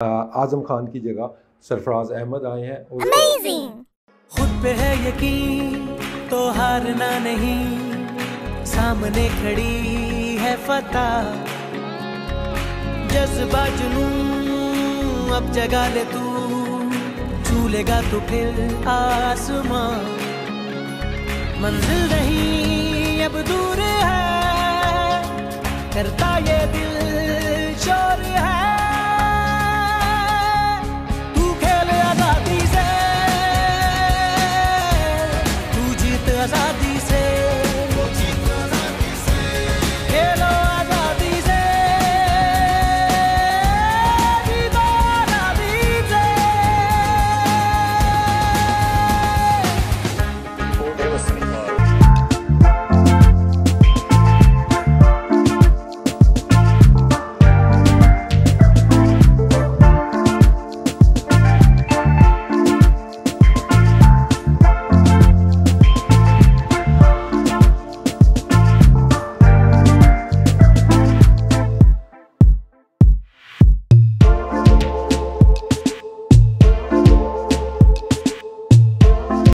आज़म खान की जगह सरफराज अहमद आए हैं खुद पे है यकीन तो हारना नहीं। सामने खड़ी है फता जज्बा जुनून अब जगा ले तू। झूलेगा तो फिर आसमां। मंजिल नहीं अब दूर है। करता ये दिल है